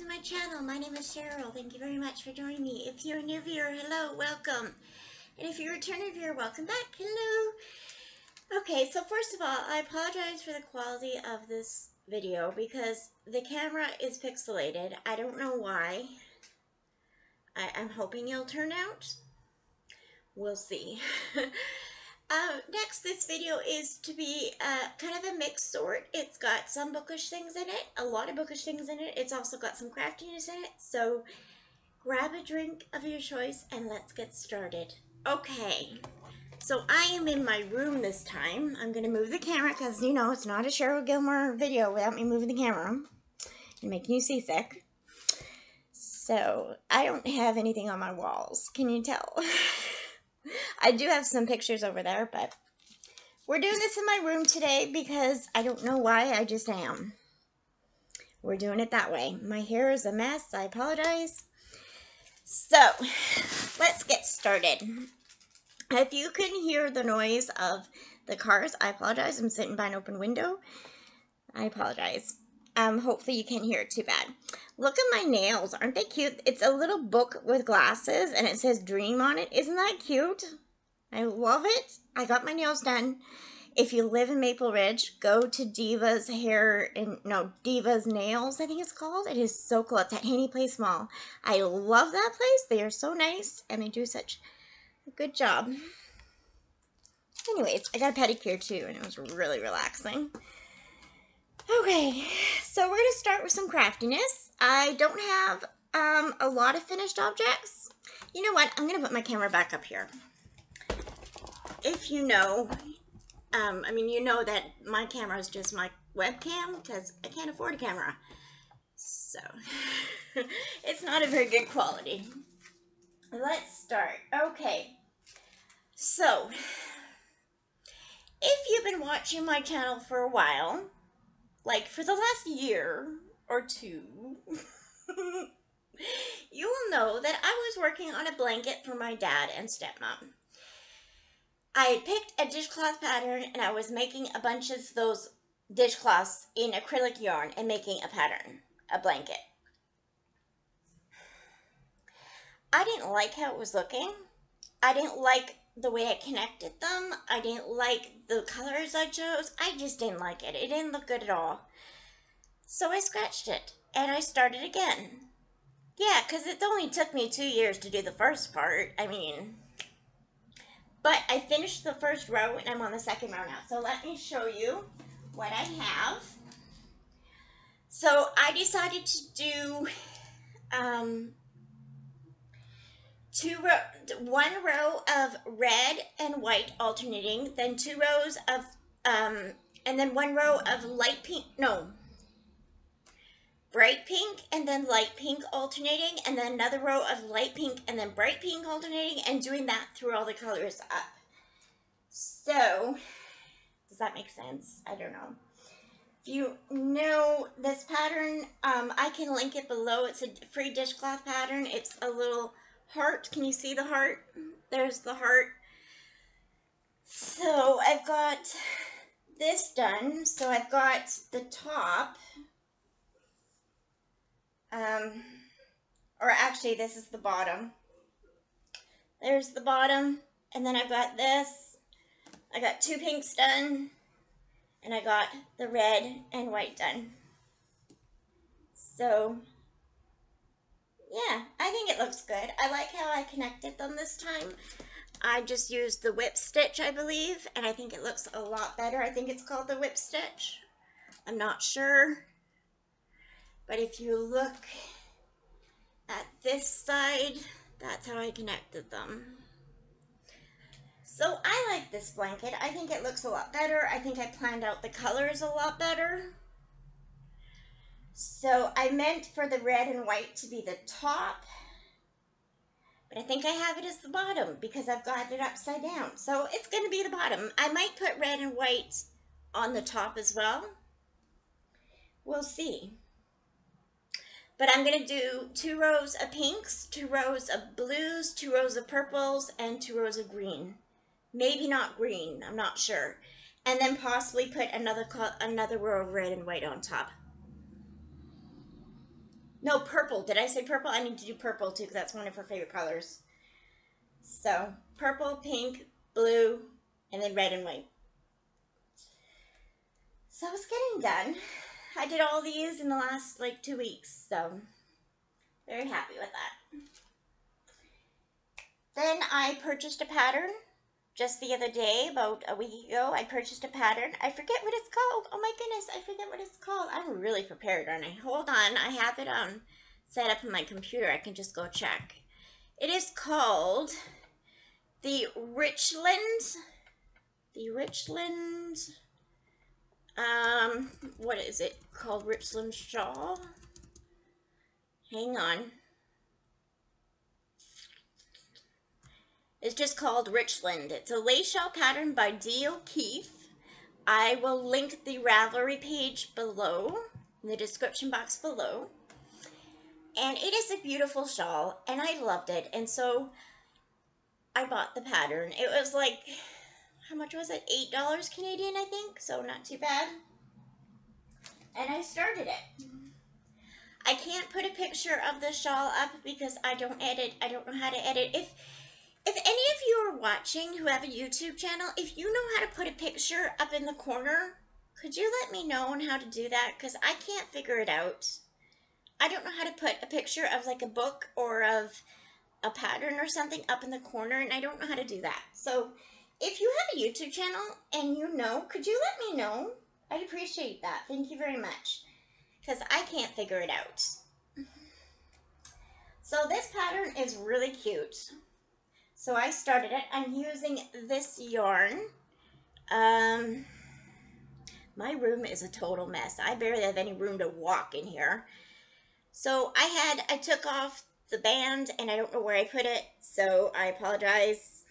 to my channel. My name is Cheryl. Thank you very much for joining me. If you're a new viewer, hello, welcome. And if you're a returning viewer, welcome back, hello. Okay, so first of all, I apologize for the quality of this video because the camera is pixelated. I don't know why. I, I'm hoping it'll turn out. We'll see. Uh, next, this video is to be uh, kind of a mixed sort. It's got some bookish things in it, a lot of bookish things in it. It's also got some craftiness in it. So grab a drink of your choice and let's get started. Okay, so I am in my room this time. I'm going to move the camera because, you know, it's not a Cheryl Gilmore video without me moving the camera and making you seasick. So I don't have anything on my walls. Can you tell? I do have some pictures over there, but we're doing this in my room today because I don't know why, I just am. We're doing it that way. My hair is a mess. I apologize. So, let's get started. If you can hear the noise of the cars, I apologize. I'm sitting by an open window. I apologize. Um, hopefully you can't hear it too bad. Look at my nails. Aren't they cute? It's a little book with glasses and it says dream on it. Isn't that cute? I love it. I got my nails done. If you live in Maple Ridge, go to Diva's Hair and no Diva's Nails. I think it's called. It is so cool. It's at Haney Place Mall. I love that place. They are so nice and they do such a good job. Anyways, I got a pedicure too, and it was really relaxing. Okay, so we're going to start with some craftiness. I don't have um, a lot of finished objects. You know what? I'm going to put my camera back up here. If you know, um, I mean, you know that my camera is just my webcam because I can't afford a camera. So, it's not a very good quality. Let's start. Okay, so, if you've been watching my channel for a while, like for the last year or two, you will know that I was working on a blanket for my dad and stepmom. I picked a dishcloth pattern and I was making a bunch of those dishcloths in acrylic yarn and making a pattern, a blanket. I didn't like how it was looking. I didn't like the way I connected them. I didn't like the colors I chose. I just didn't like it. It didn't look good at all. So I scratched it and I started again. Yeah, because it only took me two years to do the first part. I mean, but I finished the first row and I'm on the second row now. So let me show you what I have. So I decided to do um, two row, one row of red and white alternating, then two rows of, um, and then one row of light pink, no, bright pink and then light pink alternating, and then another row of light pink and then bright pink alternating, and doing that through all the colors up. So, does that make sense? I don't know. If you know this pattern, um, I can link it below. It's a free dishcloth pattern. It's a little heart. Can you see the heart? There's the heart. So I've got this done. So I've got the top. Um, or actually this is the bottom. There's the bottom. And then I've got this. I got two pinks done. And I got the red and white done. So yeah, I think it looks good. I like how I connected them this time. I just used the whip stitch, I believe, and I think it looks a lot better. I think it's called the whip stitch. I'm not sure. But if you look at this side, that's how I connected them. So I like this blanket. I think it looks a lot better. I think I planned out the colors a lot better. So I meant for the red and white to be the top, but I think I have it as the bottom because I've got it upside down. So it's going to be the bottom. I might put red and white on the top as well. We'll see. But I'm going to do two rows of pinks, two rows of blues, two rows of purples, and two rows of green. Maybe not green, I'm not sure. And then possibly put another another row of red and white on top. No, purple. Did I say purple? I need to do purple too because that's one of her favorite colors. So, purple, pink, blue, and then red and white. So it's getting done. I did all these in the last like two weeks, so very happy with that. Then I purchased a pattern just the other day, about a week ago. I purchased a pattern. I forget what it's called. Oh my goodness, I forget what it's called. I'm really prepared, aren't I? Hold on, I have it um set up on my computer. I can just go check. It is called the Richland. The Richland um, what is it called? Richland Shawl? Hang on. It's just called Richland. It's a lace shawl pattern by D. O'Keefe. I will link the Ravelry page below, in the description box below. And it is a beautiful shawl, and I loved it. And so I bought the pattern. It was like how much was it? Eight dollars Canadian, I think. So not too bad. And I started it. I can't put a picture of the shawl up because I don't edit. I don't know how to edit. If if any of you are watching who have a YouTube channel, if you know how to put a picture up in the corner, could you let me know on how to do that? Because I can't figure it out. I don't know how to put a picture of like a book or of a pattern or something up in the corner, and I don't know how to do that. So if you have a YouTube channel and you know, could you let me know? I'd appreciate that. Thank you very much. Because I can't figure it out. So this pattern is really cute. So I started it. I'm using this yarn. Um, my room is a total mess. I barely have any room to walk in here. So I had, I took off the band and I don't know where I put it. So I apologize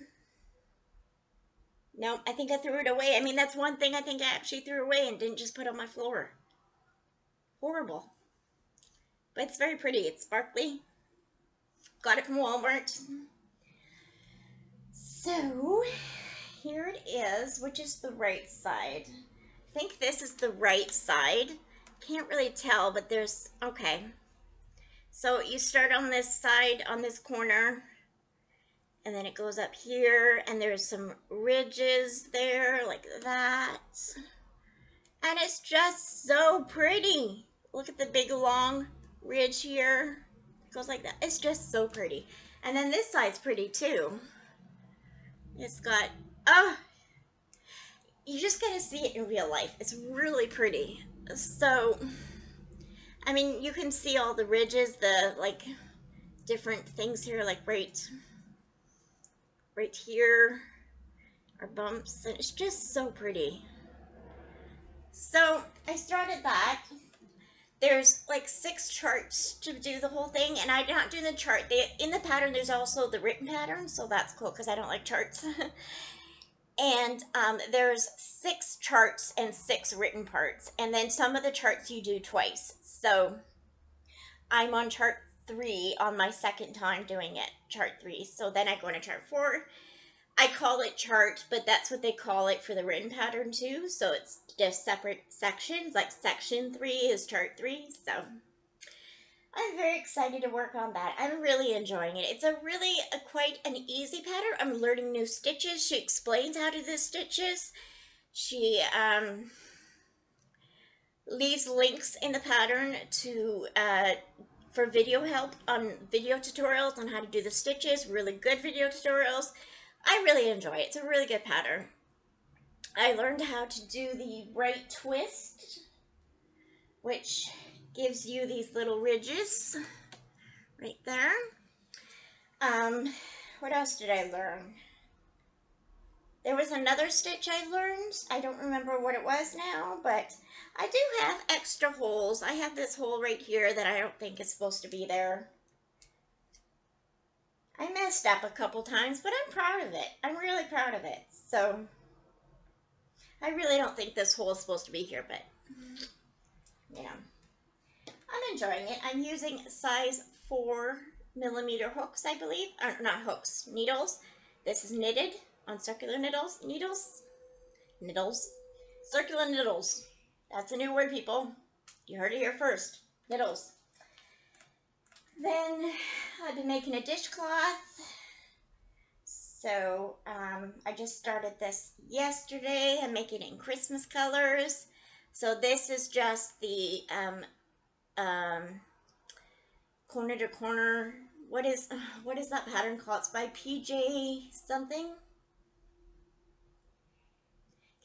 no, I think I threw it away. I mean, that's one thing I think I actually threw away and didn't just put on my floor. Horrible. But it's very pretty. It's sparkly. Got it from Walmart. So, here it is, which is the right side. I think this is the right side. Can't really tell, but there's, okay. So you start on this side, on this corner, and then it goes up here and there's some ridges there like that and it's just so pretty look at the big long ridge here it goes like that it's just so pretty and then this side's pretty too it's got oh you just gotta see it in real life it's really pretty so I mean you can see all the ridges the like different things here like right right here are bumps and it's just so pretty. So I started that. There's like six charts to do the whole thing and I don't do the chart. They, in the pattern there's also the written pattern so that's cool because I don't like charts. and um, there's six charts and six written parts and then some of the charts you do twice. So I'm on chart three on my second time doing it, chart three. So then I go into chart four. I call it chart, but that's what they call it for the written pattern too. So it's just separate sections, like section three is chart three. So I'm very excited to work on that. I'm really enjoying it. It's a really a, quite an easy pattern. I'm learning new stitches. She explains how to do the stitches. She um, leaves links in the pattern to uh, for video help on video tutorials on how to do the stitches, really good video tutorials. I really enjoy it. It's a really good pattern. I learned how to do the right twist, which gives you these little ridges right there. Um, what else did I learn? There was another stitch I learned. I don't remember what it was now, but I do have extra holes. I have this hole right here that I don't think is supposed to be there. I messed up a couple times, but I'm proud of it. I'm really proud of it. So, I really don't think this hole is supposed to be here, but, yeah. I'm enjoying it. I'm using size 4 millimeter hooks, I believe. Or, not hooks, needles. This is knitted on circular needles. Needles? Needles. Circular needles. That's a new word, people. You heard it here first. Needles. Then I've been making a dishcloth. So um, I just started this yesterday. I'm making it in Christmas colors. So this is just the um, um, corner to corner. What is what is that pattern called? It's by PJ something.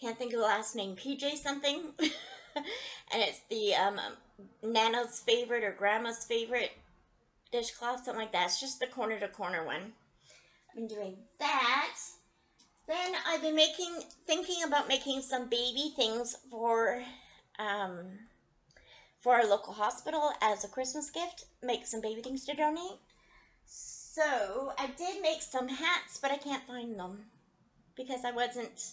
Can't think of the last name. PJ something. and it's the um, Nana's favorite or Grandma's favorite dishcloth, something like that. It's just the corner to corner one. I've been doing that. Then I've been making, thinking about making some baby things for, um, for our local hospital as a Christmas gift. Make some baby things to donate. So I did make some hats, but I can't find them because I wasn't.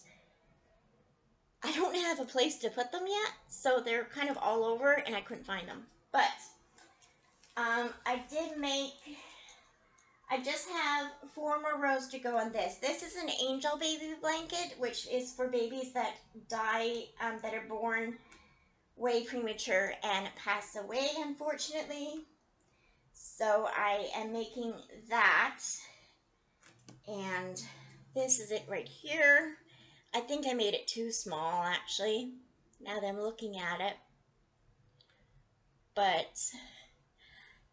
I don't have a place to put them yet, so they're kind of all over, and I couldn't find them. But um, I did make I just have four more rows to go on this. This is an angel baby blanket, which is for babies that die, um, that are born way premature and pass away, unfortunately. So I am making that. And this is it right here. I think I made it too small, actually, now that I'm looking at it. But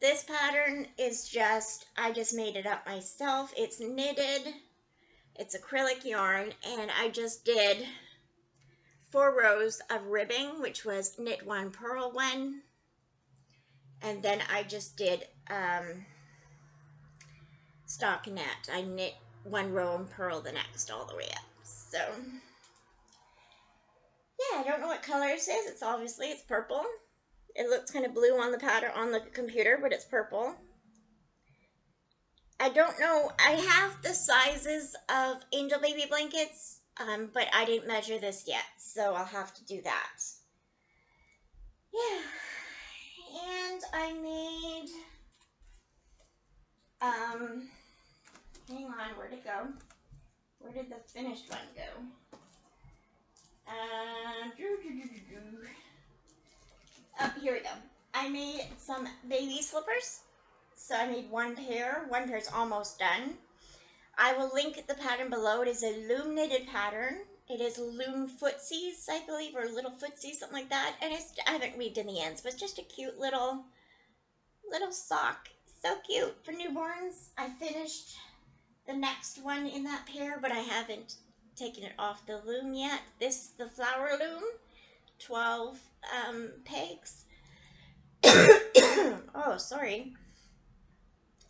this pattern is just, I just made it up myself. It's knitted, it's acrylic yarn, and I just did four rows of ribbing, which was knit one, purl one. And then I just did um, stockinette. I knit one row and purl the next all the way up. So, yeah, I don't know what color it is. It's obviously, it's purple. It looks kind of blue on the pattern on the computer, but it's purple. I don't know. I have the sizes of angel baby blankets, um, but I didn't measure this yet, so I'll have to do that. Yeah. And I made, um, hang on, where'd it go? Where did the finished one go? Uh, doo -doo -doo Oh, here we go. I made some baby slippers. So I made one pair. One pair is almost done. I will link the pattern below. It is a loom knitted pattern. It is loom footsies, I believe, or little footsies, something like that. And it's, I haven't weaved in the ends, but it's just a cute little, little sock. So cute for newborns. I finished the next one in that pair, but I haven't taken it off the loom yet. This is the flower loom. 12 um, pegs. oh, sorry.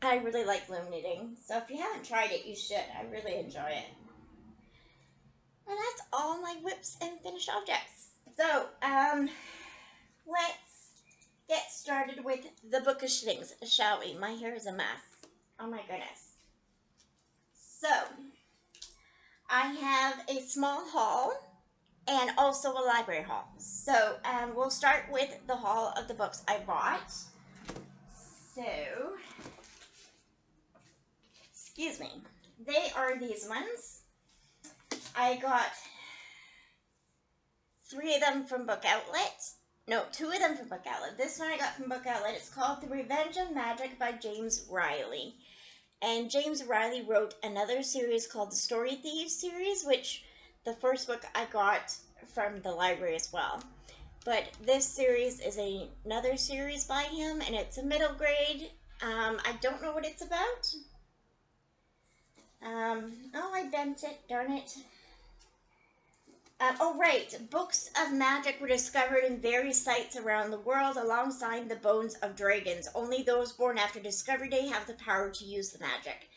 I really like loom knitting, so if you haven't tried it, you should. I really enjoy it. And that's all my WIPs and finished objects. So, um, let's get started with the bookish things, shall we? My hair is a mess. Oh my goodness. So, I have a small haul and also a library haul. So um, we'll start with the haul of the books I bought. So, excuse me, they are these ones. I got three of them from Book Outlet. No, two of them from Book Outlet. This one I got from Book Outlet. It's called The Revenge of Magic by James Riley. And James Riley wrote another series called the Story Thieves series, which the first book I got from the library as well. But this series is a, another series by him, and it's a middle grade. Um, I don't know what it's about. Um, oh, I bent it, darn it. Uh, oh, right. Books of magic were discovered in various sites around the world alongside the bones of dragons. Only those born after Discovery Day have the power to use the magic.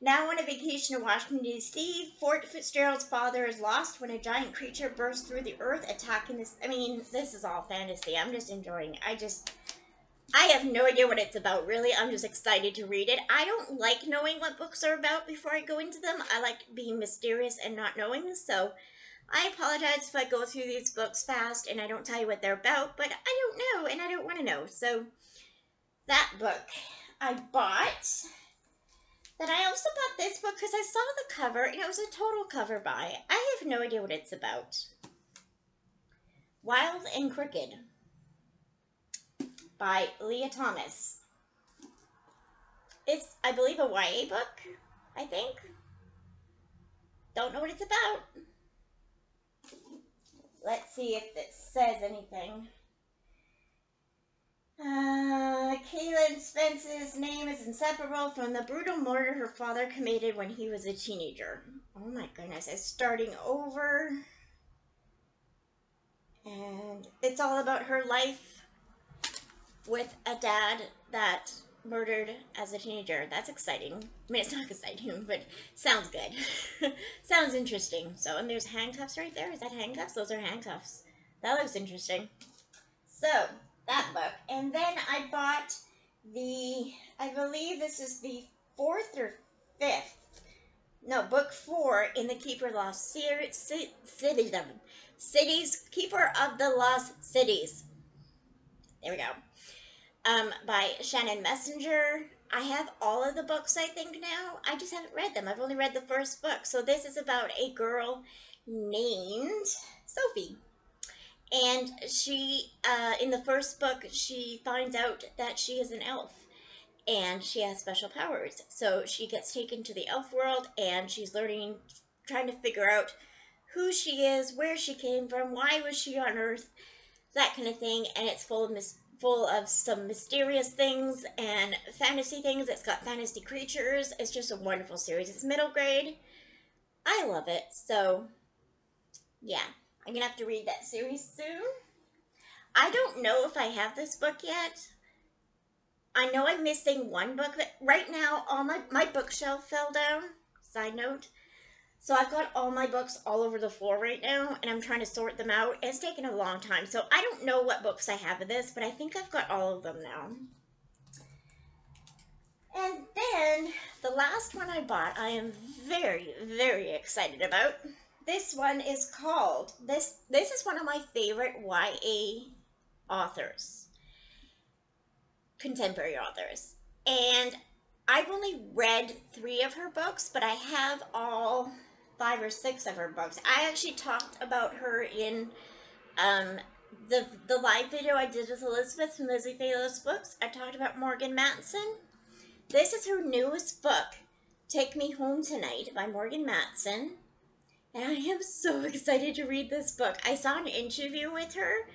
Now on a vacation in Washington, D.C., Fort Fitzgerald's father is lost when a giant creature bursts through the earth, attacking this. I mean, this is all fantasy. I'm just enjoying. I just. I have no idea what it's about, really. I'm just excited to read it. I don't like knowing what books are about before I go into them. I like being mysterious and not knowing, so I apologize if I go through these books fast and I don't tell you what they're about, but I don't know and I don't want to know. So, that book I bought. Then I also bought this book because I saw the cover and it was a total cover buy. I have no idea what it's about. Wild and Crooked by Leah Thomas. It's, I believe, a YA book, I think. Don't know what it's about. Let's see if it says anything. Uh, Kalyn Spence's name is inseparable from the brutal murder her father committed when he was a teenager. Oh my goodness, it's starting over. And it's all about her life with a dad that murdered as a teenager. That's exciting. I mean, it's not exciting, but sounds good. sounds interesting. So, and there's handcuffs right there. Is that handcuffs? Those are handcuffs. That looks interesting. So, that book. And then I bought the, I believe this is the fourth or fifth, no, book four in the Keeper Lost series, Cities, Cities, Keeper of the Lost Cities. There we go um, by Shannon Messenger. I have all of the books, I think, now. I just haven't read them. I've only read the first book. So this is about a girl named Sophie. And she, uh, in the first book, she finds out that she is an elf and she has special powers. So she gets taken to the elf world and she's learning, trying to figure out who she is, where she came from, why was she on Earth, that kind of thing. And it's full of mis- full of some mysterious things and fantasy things. It's got fantasy creatures. It's just a wonderful series. It's middle grade. I love it. So, yeah, I'm going to have to read that series soon. I don't know if I have this book yet. I know I'm missing one book, but right now, all my, my bookshelf fell down. Side note. So I've got all my books all over the floor right now, and I'm trying to sort them out. It's taken a long time, so I don't know what books I have of this, but I think I've got all of them now. And then the last one I bought, I am very, very excited about. This one is called this. This is one of my favorite YA authors, contemporary authors, and I've only read three of her books, but I have all five or six of her books. I actually talked about her in um, the the live video I did with Elizabeth from Lizzie Phalos Books. I talked about Morgan Matson. This is her newest book, Take Me Home Tonight by Morgan Matson. And I am so excited to read this book. I saw an interview with her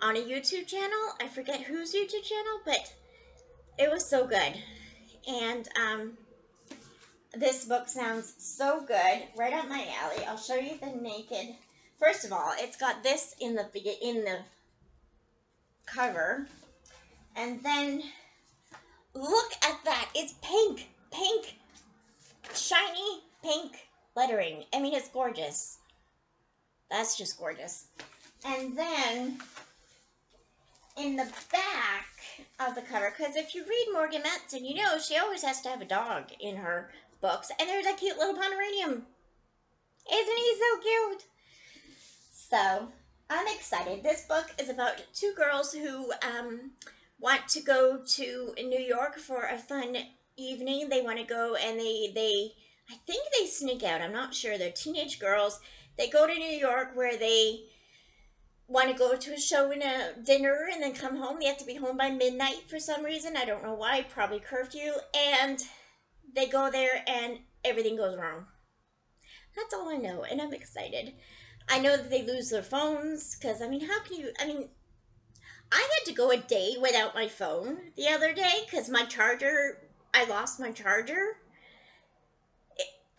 on a YouTube channel. I forget whose YouTube channel, but it was so good. And um, this book sounds so good, right up my alley. I'll show you the naked. First of all, it's got this in the in the cover, and then look at that. It's pink, pink, shiny pink lettering. I mean, it's gorgeous. That's just gorgeous. And then in the back of the cover, because if you read Morgan Matson, you know she always has to have a dog in her books. And there's a cute little Pomeranian. Isn't he so cute? So, I'm excited. This book is about two girls who um, want to go to New York for a fun evening. They want to go and they, they, I think they sneak out. I'm not sure. They're teenage girls. They go to New York where they want to go to a show and a dinner and then come home. They have to be home by midnight for some reason. I don't know why. Probably curfew. And they go there and everything goes wrong. That's all I know, and I'm excited. I know that they lose their phones because, I mean, how can you? I mean, I had to go a day without my phone the other day because my charger, I lost my charger.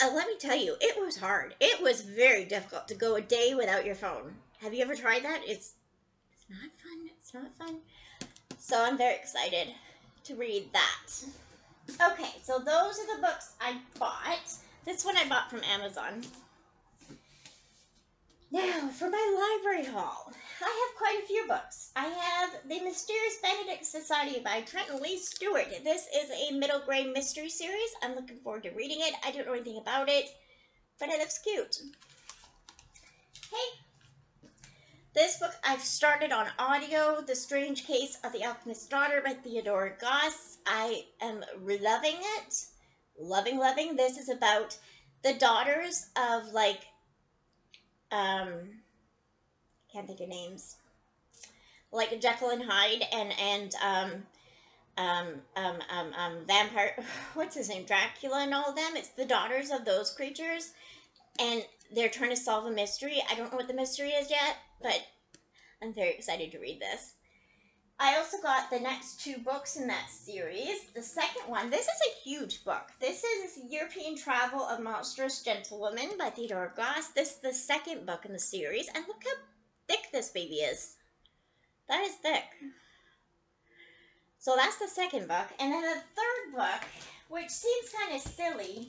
Uh, let me tell you, it was hard. It was very difficult to go a day without your phone. Have you ever tried that? It's it's not fun. It's not fun. So I'm very excited to read that. Okay, so those are the books I bought. This one I bought from Amazon. Now, for my library haul, I have quite a few books. I have The Mysterious Benedict Society by Trenton Lee Stewart. This is a middle grade mystery series. I'm looking forward to reading it. I don't know anything about it, but it looks cute. Hey, this book I've started on audio, The Strange Case of the Alchemist's Daughter by Theodora Goss. I am loving it. Loving, loving. This is about the daughters of like um can't think of names. Like Jekyll and Hyde and and um um, um, um, um, vampire, what's his name, Dracula and all of them. It's the daughters of those creatures, and they're trying to solve a mystery. I don't know what the mystery is yet, but I'm very excited to read this. I also got the next two books in that series. The second one, this is a huge book. This is European Travel of Monstrous Gentlewomen by Theodore Goss. This is the second book in the series, and look how thick this baby is. That is thick. So that's the second book. And then the third book, which seems kind of silly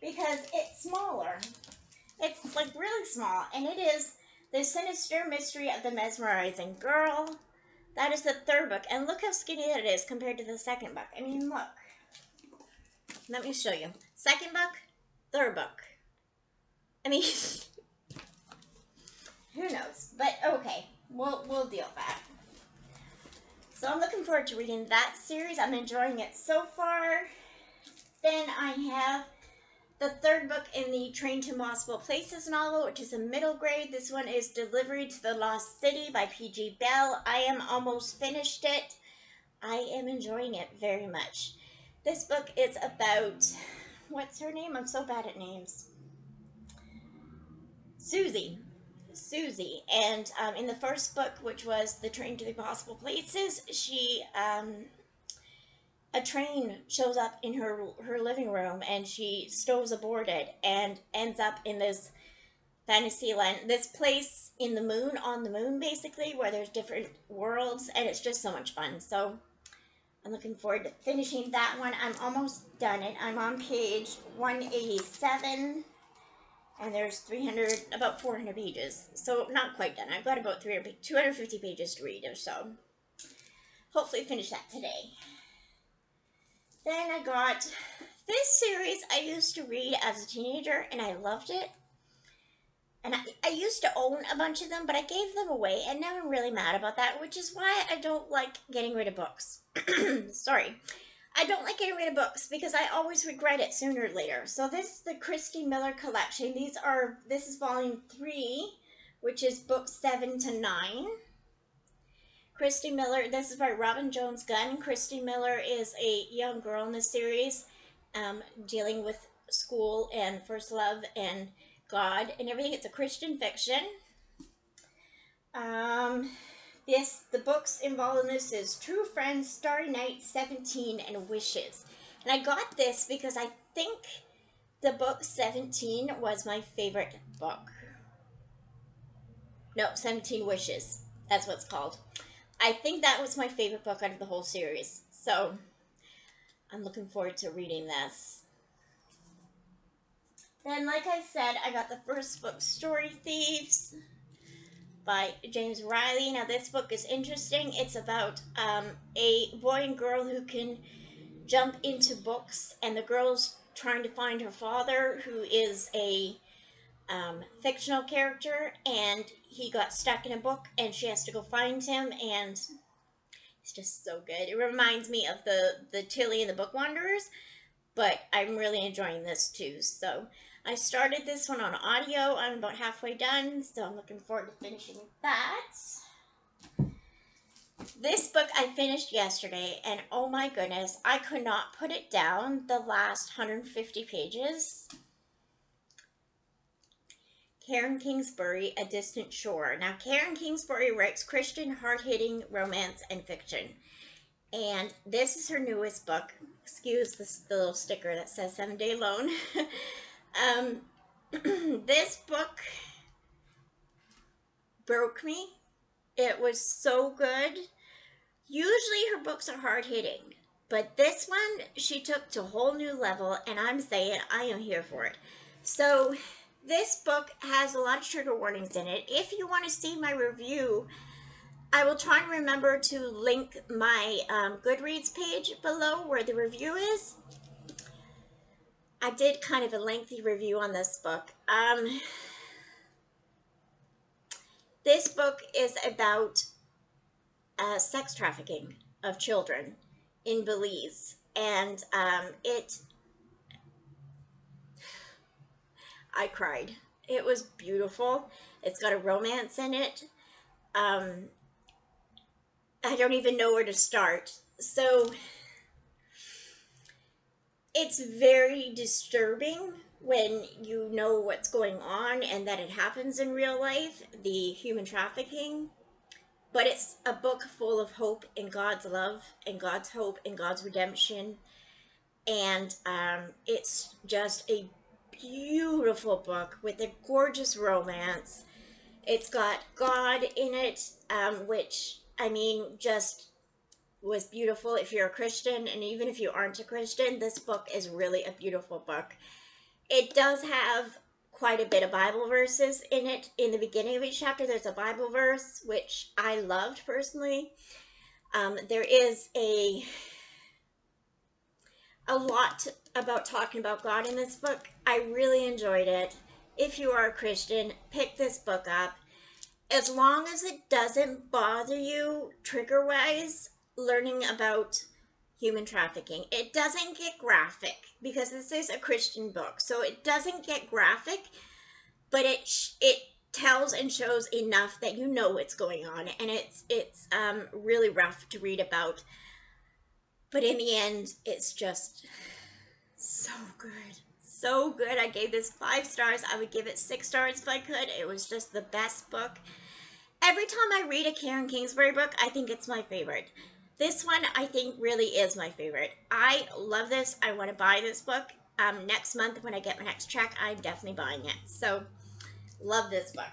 because it's smaller. It's like really small, and it is The Sinister Mystery of the Mesmerizing Girl. That is the third book, and look how skinny that is compared to the second book. I mean, look. Let me show you. Second book, third book. I mean, who knows? But okay, we'll we'll deal with that. So I'm looking forward to reading that series. I'm enjoying it so far. Then I have the third book in the Train to Impossible Places novel, which is a middle grade. This one is Delivery to the Lost City by P.G. Bell. I am almost finished it. I am enjoying it very much. This book is about, what's her name? I'm so bad at names. Suzy. Suzy. And um, in the first book, which was The Train to the Impossible Places, she um, a train shows up in her her living room and she stows aboard it and ends up in this fantasy land this place in the moon on the moon basically where there's different worlds and it's just so much fun. So i'm looking forward to finishing that one. I'm almost done it. I'm on page 187 and there's 300 about 400 pages so not quite done i've got about 300 250 pages to read or so hopefully finish that today then I got this series I used to read as a teenager and I loved it. And I, I used to own a bunch of them, but I gave them away, and now I'm really mad about that, which is why I don't like getting rid of books. Sorry. I don't like getting rid of books because I always regret it sooner or later. So this is the Christy Miller collection. These are, this is volume three, which is books seven to nine. Christy Miller, this is by Robin Jones Gunn. Christy Miller is a young girl in the series um, dealing with school and first love and God and everything. It's a Christian fiction. Um, this the books in this is True Friends, Starry Night, 17, and Wishes. And I got this because I think the book 17 was my favorite book. No, 17 Wishes. That's what it's called. I think that was my favorite book out of the whole series. So I'm looking forward to reading this. Then, like I said, I got the first book, Story Thieves, by James Riley. Now, this book is interesting. It's about um, a boy and girl who can jump into books, and the girl's trying to find her father, who is a um, fictional character, and he got stuck in a book, and she has to go find him, and it's just so good. It reminds me of the the Tilly and the Book Wanderers, but I'm really enjoying this too. So I started this one on audio. I'm about halfway done, so I'm looking forward to finishing that. This book I finished yesterday, and oh my goodness, I could not put it down the last 150 pages. Karen Kingsbury, A Distant Shore. Now, Karen Kingsbury writes Christian, hard hitting romance and fiction. And this is her newest book. Excuse the little sticker that says Seven Day Loan. um, this book broke me. It was so good. Usually her books are hard hitting, but this one she took to a whole new level, and I'm saying I am here for it. So this book has a lot of trigger warnings in it. If you want to see my review, I will try and remember to link my um, Goodreads page below where the review is. I did kind of a lengthy review on this book. Um, this book is about uh, sex trafficking of children in Belize. And um, it I cried. It was beautiful. It's got a romance in it. Um, I don't even know where to start. so it's very disturbing when you know what's going on and that it happens in real life, the human trafficking. But it's a book full of hope and God's love and God's hope and God's redemption. And um, it's just a beautiful book with a gorgeous romance. It's got God in it, um, which, I mean, just was beautiful if you're a Christian. And even if you aren't a Christian, this book is really a beautiful book. It does have quite a bit of Bible verses in it. In the beginning of each chapter, there's a Bible verse, which I loved personally. Um, there is a a lot about talking about God in this book. I really enjoyed it. If you are a Christian, pick this book up. As long as it doesn't bother you trigger wise, learning about human trafficking. It doesn't get graphic because this is a Christian book. So it doesn't get graphic, but it it tells and shows enough that you know what's going on and it's it's um, really rough to read about. But in the end, it's just so good. So good. I gave this five stars. I would give it six stars if I could. It was just the best book. Every time I read a Karen Kingsbury book, I think it's my favorite. This one, I think, really is my favorite. I love this. I want to buy this book. Um, next month, when I get my next check, I'm definitely buying it. So, love this book.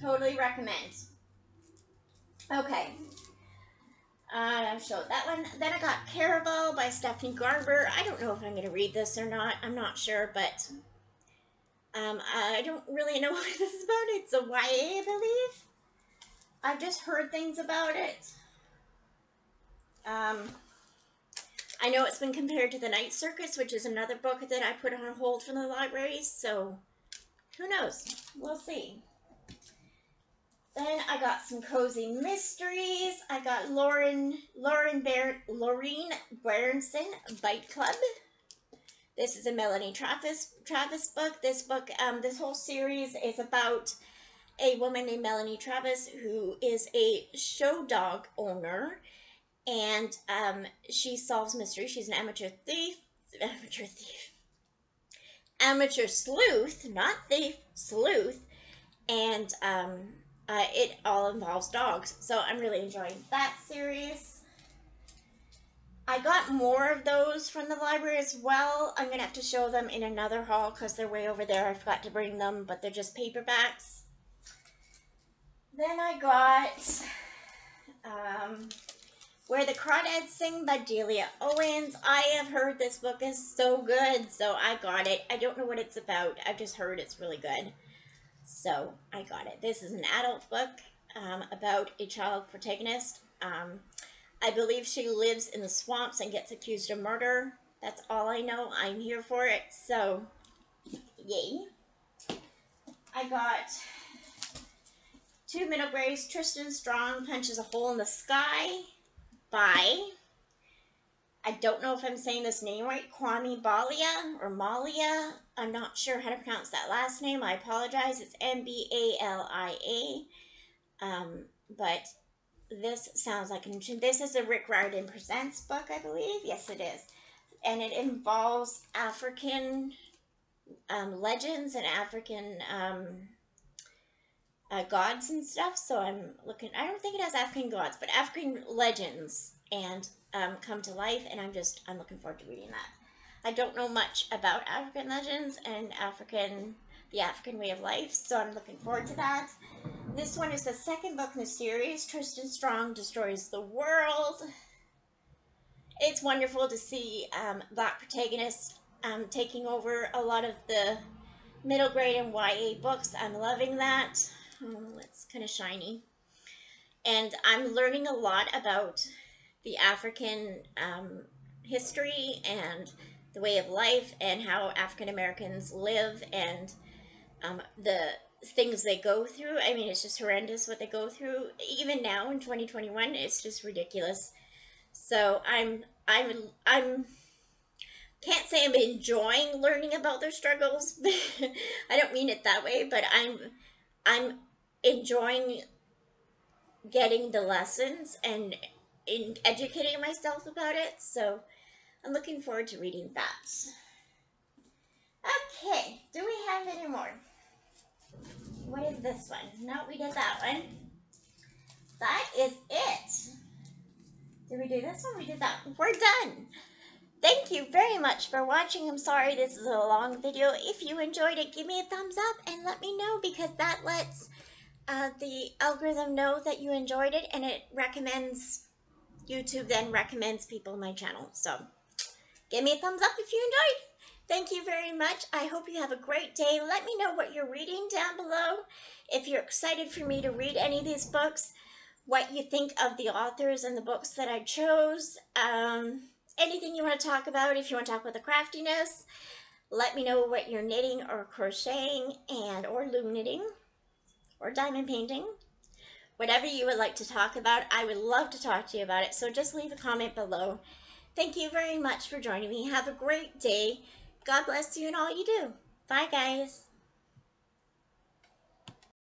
Totally recommend. Okay. I showed that one. Then I got Caraval by Stephanie Garber. I don't know if I'm going to read this or not. I'm not sure, but um, I don't really know what this is about. It's a YA, I believe. I've just heard things about it. Um, I know it's been compared to The Night Circus, which is another book that I put on hold from the library, so who knows? We'll see. Then I got some cozy mysteries. I got Lauren Lauren Bar Laurien Berenson Bite Club. This is a Melanie Travis Travis book. This book, um, this whole series is about a woman named Melanie Travis who is a show dog owner and um, she solves mysteries. She's an amateur thief, amateur thief, amateur sleuth, not thief, sleuth, and um, uh, it all involves dogs. So I'm really enjoying that series. I got more of those from the library as well. I'm going to have to show them in another haul because they're way over there. I forgot to bring them, but they're just paperbacks. Then I got um, where the Crawdads Sing by Delia Owens. I have heard this book is so good, so I got it. I don't know what it's about. I've just heard it's really good. So I got it. This is an adult book um, about a child protagonist. Um, I believe she lives in the swamps and gets accused of murder. That's all I know. I'm here for it. So, yay. I got two middle grades. Tristan Strong punches a hole in the sky by, I don't know if I'm saying this name right, Kwame Balia or Malia. I'm not sure how to pronounce that last name. I apologize. It's M B A L I A. Um, but this sounds like This is a Rick Riordan Presents book, I believe. Yes, it is. And it involves African um, legends and African um, uh, gods and stuff. So I'm looking, I don't think it has African gods, but African legends and um, come to life. And I'm just, I'm looking forward to reading that. I don't know much about African legends and African, the African way of life. So I'm looking forward to that. This one is the second book in the series. Tristan Strong Destroys the World. It's wonderful to see um, Black protagonists um, taking over a lot of the middle grade and YA books. I'm loving that. Oh, it's kind of shiny. And I'm learning a lot about the African um, history and the way of life and how African Americans live and um, the things they go through. I mean, it's just horrendous what they go through. Even now in 2021, it's just ridiculous. So I'm, I'm, I'm, can't say I'm enjoying learning about their struggles. I don't mean it that way, but I'm, I'm enjoying getting the lessons and in educating myself about it. So I'm looking forward to reading that. Okay, do we have any more? What is this one? No, we did that one. That is it. Did we do this one? We did that. We're done. Thank you very much for watching. I'm sorry this is a long video. If you enjoyed it, give me a thumbs up and let me know because that lets uh, the algorithm know that you enjoyed it and it recommends, YouTube then recommends people my channel. So give me a thumbs up if you enjoyed. Thank you very much. I hope you have a great day. Let me know what you're reading down below. If you're excited for me to read any of these books, what you think of the authors and the books that I chose. Um, anything you want to talk about, if you want to talk about the craftiness, let me know what you're knitting or crocheting and or loom knitting or diamond painting. Whatever you would like to talk about, I would love to talk to you about it. So just leave a comment below. Thank you very much for joining me. Have a great day. God bless you and all you do. Bye, guys.